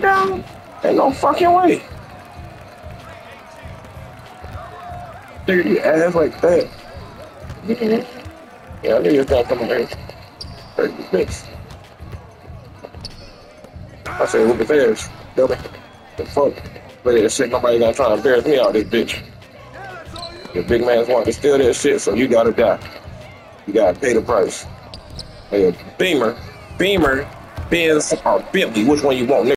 down? Ain't no fucking way. Nigga, you ass like that. Yeah, I knew you was gonna come here. Bitch. I said, whoop his ass, dummy. The fuck? But that shit, nobody gonna try to embarrass me out this bitch. The big man's wanting to steal that shit, so you gotta die. You gotta pay the price. Hey, Beamer, Beamer, Benz, or Bentley, which one you want, nigga?